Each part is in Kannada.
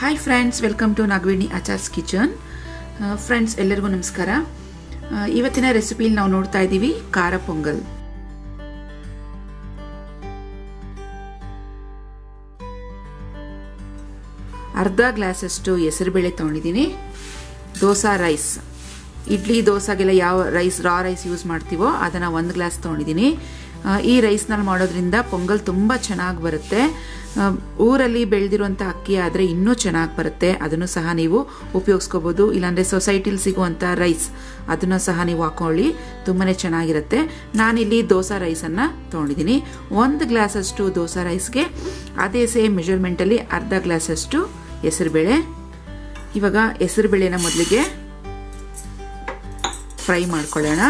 Hi friends welcome to Nagaveni Achar's kitchen friends ಎಲ್ಲರಿಗೂ ನಮಸ್ಕಾರ. ಇವತ್ತಿನ ರೆಸಿಪಿಲಿ ನಾವು ನೋಡ್ತಾ ಇದ್ದೀವಿ ಖಾರ ಪೊಂಗಲ್. ಅರ್ಧ ಗ್ಲಾಸಷ್ಟು ಹೆಸರುಬೇಳೆ ತಗೊಂಡಿದ್ದೀನಿ. ದೋಸಾ ರೈಸ್. ಇಡ್ಲಿ ದೋಸಾಗೆಲ್ಲ ಯಾವ ರೈಸ್ ರಾ ರೈಸ್ ಯೂಸ್ ಮಾಡ್ತೀವೋ ಅದನ್ನು ಒಂದು ಗ್ಲಾಸ್ ತೊಗೊಂಡಿದ್ದೀನಿ. ಈ ರೈಸ್ನಲ್ಲಿ ಮಾಡೋದ್ರಿಂದ ಪೊಂಗಲ್ ತುಂಬ ಚೆನ್ನಾಗಿ ಬರುತ್ತೆ. ಊರಲ್ಲಿ ಬೆಳೆದಿರುವಂಥ ಅಕ್ಕಿ ಆದರೆ ಇನ್ನೂ ಚೆನ್ನಾಗಿ ಬರುತ್ತೆ. ಅದನ್ನು ಸಹ ನೀವು ಉಪಯೋಗಿಸ್ಕೋಬೋದು. ಇಲ್ಲಾಂದರೆ ಸೊಸೈಟಿಲಿ ಸಿಗುವಂಥ ರೈಸ್, ಅದನ್ನು ಸಹ ನೀವು ಹಾಕೊಳ್ಳಿ. ತುಂಬಾ ಚೆನ್ನಾಗಿರುತ್ತೆ. ನಾನಿಲ್ಲಿ ದೋಸೆ ರೈಸನ್ನು ತೊಗೊಂಡಿದ್ದೀನಿ. ಒಂದು ಗ್ಲಾಸಷ್ಟು ದೋಸೆ ರೈಸ್ಗೆ ಅದೇ ಸೇಮ್ ಮೆಜರ್ಮೆಂಟಲ್ಲಿ ಅರ್ಧ ಗ್ಲಾಸಷ್ಟು ಹೆಸರುಬೇಳೆ. ಇವಾಗ ಹೆಸರುಬೇಳೆನ ಮೊದಲಿಗೆ ಫ್ರೈ ಮಾಡ್ಕೊಳ್ಳೋಣ.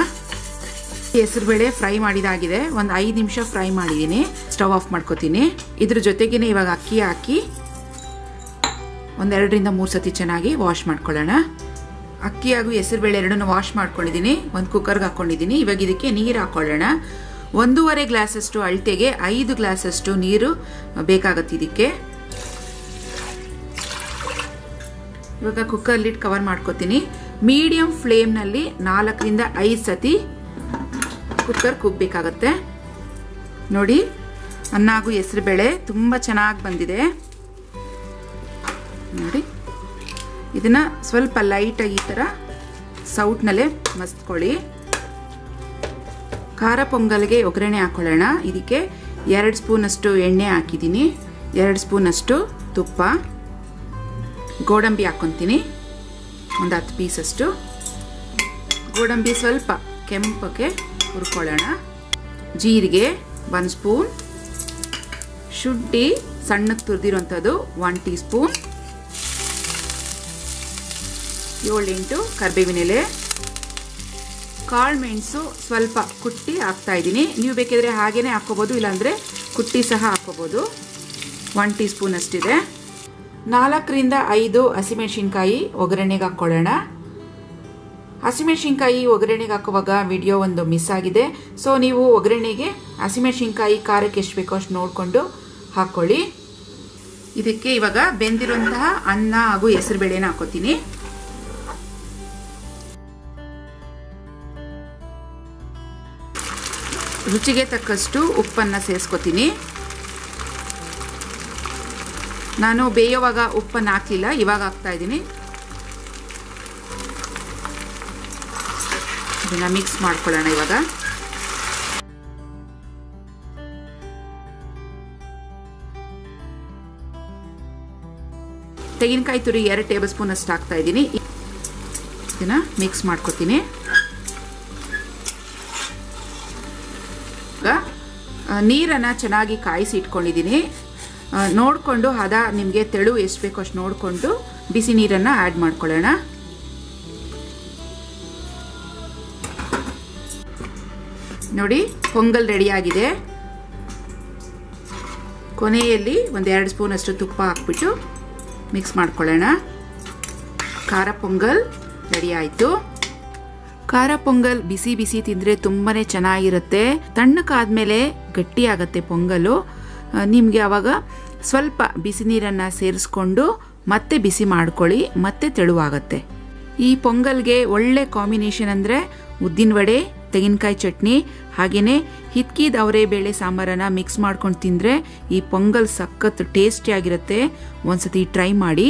ಹೆಸರುಬೇಳೆ ಫ್ರೈ ಮಾಡಿದಾಗಿದೆ. ಒಂದು ಐದು ನಿಮಿಷ ಫ್ರೈ ಮಾಡಿದ್ದೀನಿ ಸ್ಟವ್ ಆಫ್ ಮಾಡ್ಕೋತೀನಿ. ಇದ್ರ ಜೊತೆಗೇನೆ ಇವಾಗ ಅಕ್ಕಿ ಹಾಕಿ ಒಂದೆರಡರಿಂದ ಮೂರು ಸತಿ ಚೆನ್ನಾಗಿ ವಾಶ್ ಮಾಡ್ಕೊಳ್ಳೋಣ. ಅಕ್ಕಿ ಹಾಗೂ ಹೆಸರುಬೇಳೆ ಎರಡನ್ನೂ ವಾಶ್ ಮಾಡ್ಕೊಂಡಿದ್ದೀನಿ ಒಂದು ಕುಕ್ಕರ್ಗೆ ಹಾಕ್ಕೊಂಡಿದ್ದೀನಿ ಇವಾಗ ಇದಕ್ಕೆ ನೀರು ಹಾಕ್ಕೊಳ್ಳೋಣ ಒಂದೂವರೆ ಗ್ಲಾಸಷ್ಟು ಅಳತೆಗೆ ಐದು ಗ್ಲಾಸಷ್ಟು ನೀರು ಬೇಕಾಗತ್ತೆ ಇದಕ್ಕೆ. ಇವಾಗ ಕುಕ್ಕರ್ ಲಿಡ್ ಕವರ್ ಮಾಡ್ಕೋತೀನಿ. ಮೀಡಿಯಂ ಫ್ಲೇಮ್ನಲ್ಲಿ ನಾಲ್ಕರಿಂದ ಐದು ಸತಿ ಕುಕ್ಕರ್ ಕುಗ್ಬೇಕಾಗತ್ತೆ. ನೋಡಿ, ಅನ್ನ ಹಾಗೂ ಹೆಸರುಬೇಳೆ ತುಂಬ ಚೆನ್ನಾಗಿ ಬಂದಿದೆ. ನೋಡಿ, ಇದನ್ನು ಸ್ವಲ್ಪ ಲೈಟಾಗಿ ಈ ಥರ ಸೌಟ್ನಲ್ಲೇ ಮಸ್ತ್ಕೊಳ್ಳಿ. ಖಾರ ಪೊಂಗಲ್ಗೆ ಒಗ್ಗರಣೆ ಹಾಕೊಳ್ಳೋಣ. ಇದಕ್ಕೆ ಎರಡು ಸ್ಪೂನಷ್ಟು ಎಣ್ಣೆ ಹಾಕಿದ್ದೀನಿ. ಎರಡು ಸ್ಪೂನಷ್ಟು ತುಪ್ಪ. ಗೋಡಂಬಿ ಹಾಕ್ಕೊತೀನಿ ಒಂದು ಹತ್ತು ಪೀಸಷ್ಟು ಗೋಡಂಬಿ ಸ್ವಲ್ಪ ಕೆಂಪಕ್ಕೆ ಹುರ್ಕೊಳ್ಳೋಣ. ಜೀರಿಗೆ, ಒಂದು ಸ್ಪೂನ್. ಶುಂಠಿ ಸಣ್ಣಕ್ಕೆ ತುರಿದಿರೋಂಥದ್ದು ಒನ್ ಟೀ ಸ್ಪೂನ್ ಏಳೆಂಟು ಕರಿಬೇವಿನೆಲೆ. ಕಾಳು ಮೆಣಸು ಸ್ವಲ್ಪ ಕುಟ್ಟಿ ಹಾಕ್ತಾ ಇದ್ದೀನಿ. ನೀವು ಬೇಕಿದ್ರೆ ಹಾಗೇ ಹಾಕ್ಕೋಬೋದು, ಇಲ್ಲಾಂದರೆ ಕುಟ್ಟಿ ಸಹ ಹಾಕ್ಕೋಬೋದು. ಒನ್ ಟೀ ಸ್ಪೂನ್ ಅಷ್ಟಿದೆ ನಾಲ್ಕರಿಂದ ಐದು ಹಸಿಮೆಣಸಿನ್ಕಾಯಿ ಒಗ್ಗರಣೆಗೆ ಹಾಕ್ಕೊಳ್ಳೋಣ. ಹಸಿಮೆಣಸಿನ್ಕಾಯಿ ಒಗ್ಗರಣೆಗೆ ಹಾಕುವಾಗ ವಿಡಿಯೋ ಒಂದು ಮಿಸ್ ಆಗಿದೆ. ಸೊ ನೀವು ಒಗ್ಗರಣೆಗೆ ಹಸಿಮೆಣಸಿನ್ಕಾಯಿ ಖಾರಕ್ಕೆ ಎಷ್ಟು ಬೇಕೋ ಅಷ್ಟು ನೋಡಿಕೊಂಡು ಹಾಕ್ಕೊಳ್ಳಿ ಇದಕ್ಕೆ ಇವಾಗ ಬೆಂದಿರುವಂತಹ ಅನ್ನ ಹಾಗೂ ಹೆಸರುಬೇಳೆನ ಹಾಕೋತೀನಿ. ರುಚಿಗೆ ತಕ್ಕಷ್ಟು ಉಪ್ಪನ್ನು ಸೇರಿಸ್ಕೊತೀನಿ. ನಾನು ಬೇಯೋವಾಗ ಉಪ್ಪನ್ನು ಹಾಕಲಿಲ್ಲ, ಇವಾಗ ಹಾಕ್ತಾ ಇದ್ದೀನಿ. ಇದನ್ನ ಮಿಕ್ಸ್ ಮಾಡ್ಕೊಳ್ಳೋಣ ಇವಾಗ. ತೆಂಗಿನಕಾಯಿ ತುರಿ ಎರಡು ಟೇಬಲ್ ಸ್ಪೂನ್ ಅಷ್ಟು ಹಾಕ್ತಾ ಇದ್ದೀನಿ. ಇದನ್ನ ಮಿಕ್ಸ್ ಮಾಡ್ಕೊತೀನಿ. ನೀರನ್ನು ಚೆನ್ನಾಗಿ ಕಾಯಿಸಿ ಇಟ್ಕೊಂಡಿದ್ದೀನಿ. ನೋಡಿಕೊಂಡು ಹದ ನಿಮಗೆ ತೆಳು ಎಷ್ಟು ಬೇಕೋ ಅಷ್ಟು ನೋಡಿಕೊಂಡು ಬಿಸಿ ನೀರನ್ನು ಆ್ಯಡ್ ಮಾಡ್ಕೊಳ್ಳೋಣ. ನೋಡಿ, ಪೊಂಗಲ್ ರೆಡಿಯಾಗಿದೆ. ಕೊನೆಯಲ್ಲಿ ಒಂದು ಎರಡು ಸ್ಪೂನ್ ಅಷ್ಟು ತುಪ್ಪ ಹಾಕ್ಬಿಟ್ಟು ಮಿಕ್ಸ್ ಮಾಡ್ಕೊಳ್ಳೋಣ. ಖಾರ ಪೊಂಗಲ್ ರೆಡಿ ಆಯಿತು. ಖಾರ ಪೊಂಗಲ್ ಬಿಸಿ ಬಿಸಿ ತಿಂದರೆ ತುಂಬಾ ಚೆನ್ನಾಗಿರುತ್ತೆ. ತಣ್ಣಕ್ಕಾದ್ಮೇಲೆ ಗಟ್ಟಿ ಆಗತ್ತೆ ಪೊಂಗಲು ನಿಮಗೆ ಆವಾಗ ಸ್ವಲ್ಪ ಬಿಸಿ ನೀರನ್ನು ಸೇರಿಸ್ಕೊಂಡು ಮತ್ತೆ ಬಿಸಿ ಮಾಡ್ಕೊಳ್ಳಿ, ಮತ್ತೆ ತೆಳುವಾಗತ್ತೆ. ಈ ಪೊಂಗಲ್ಗೆ ಒಳ್ಳೆ ಕಾಂಬಿನೇಷನ್ ಅಂದರೆ ಉದ್ದಿನ ವಡೆ ತೆಂಗಿನಕಾಯಿ ಚಟ್ನಿ ಹಾಗೆಯೇ ಹಿತ್ಕಿದ ಅವರೇ ಬೇಳೆ ಸಾಂಬಾರನ್ನು ಮಿಕ್ಸ್ ಮಾಡ್ಕೊಂಡು ತಿಂದರೆ ಈ ಪೊಂಗಲ್ ಸಖತ್ ಟೇಸ್ಟಿಯಾಗಿರುತ್ತೆ ಒಂದ್ಸತಿ ಟ್ರೈ ಮಾಡಿ.